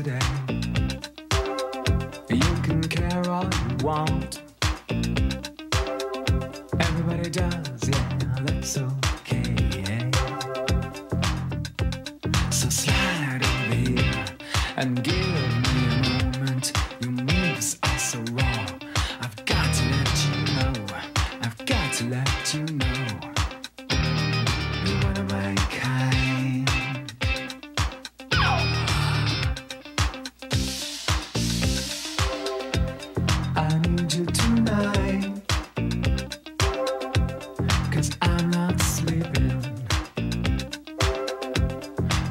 yesterday. You can care all you want. Everybody does, yeah, that's okay. So slide over here and give me a moment. Your moves are so raw. I've got to let you know. I've got to let you know.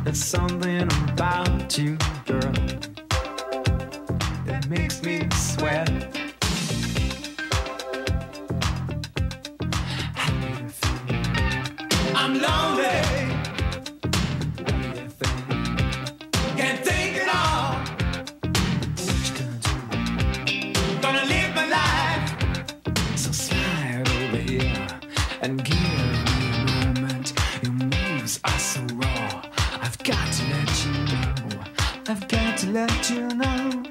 There's something about you, girl, that makes me sweat. I'm lonely. Can't think at all. Gonna? Live my life. So slide over here and I've got to let you know.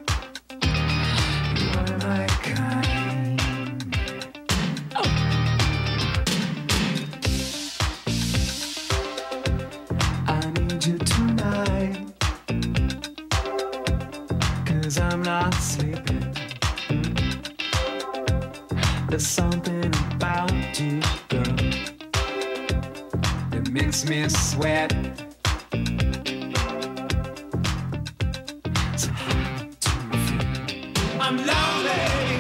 You're my kind. I need you tonight. Cause I'm not sleeping. There's something about you, girl, that makes me sweat. I'm lonely.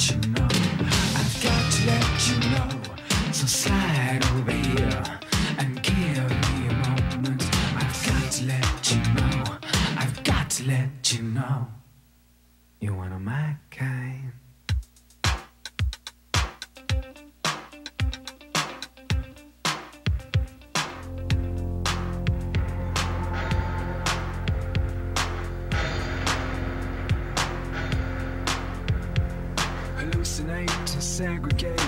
You. I've got to let you know. So slide over here and give me a moment. I've got to let you know. I've got to let you know. You're one of my kind. Segregate,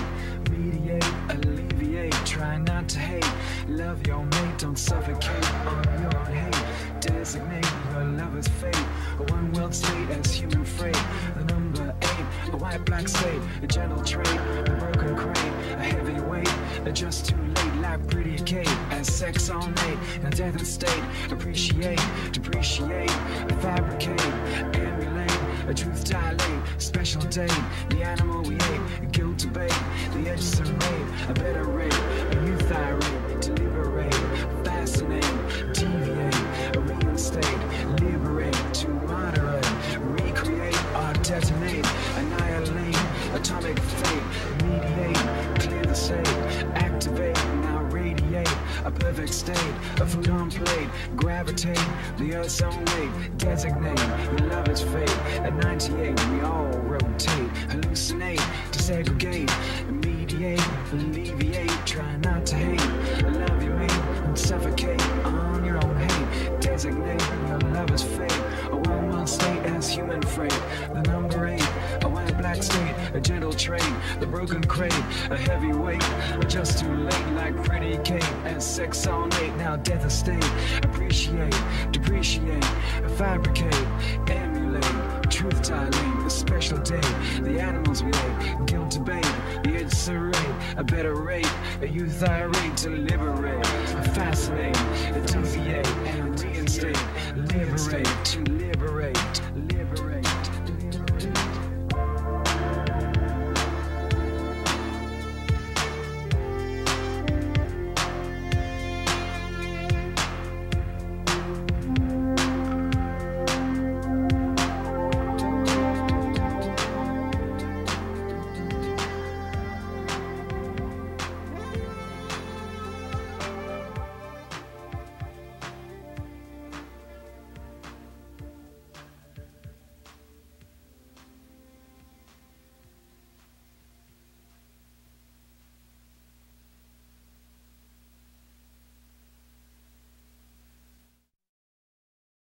mediate, alleviate, try not to hate, love your mate, don't suffocate on your own hate, designate your lover's fate, a one world state as human freight, the number eight, a white black state, a gentle trait, a broken crate, a heavy weight, just too late, like pretty Kate, as sex on eight, in a death state, appreciate, depreciate, fabricate, emulate, a truth dilate, special date, the animal debate, the edge serrate, a better rate, a new thyroid, deliberate, fascinate, deviate, reinstate, liberate, to moderate, recreate, or detonate, annihilate, atomic fate, mediate, clear the state, activate, now radiate, a perfect state, a food on plate, gravitate, the earth's own weight, designate, your love is fate, at 98 we all rotate, hallucinate, to segregate, mediate, alleviate, try not to hate, I love you mate, and suffocate on your own hate, designate, your love is fate, a one world state as human freight, the number eight, a white black state, a gentle trait, the broken crate, a heavy weight, just too late like pretty Kate, and sex all night, now death estate, appreciate, depreciate, fabricate, truth dilate, a special day, the animals we ate, guilt debate, edge serrate, a better rate, a youth irate to liberate, a fascinate, a deviate, reinstate, liberate, to liberate.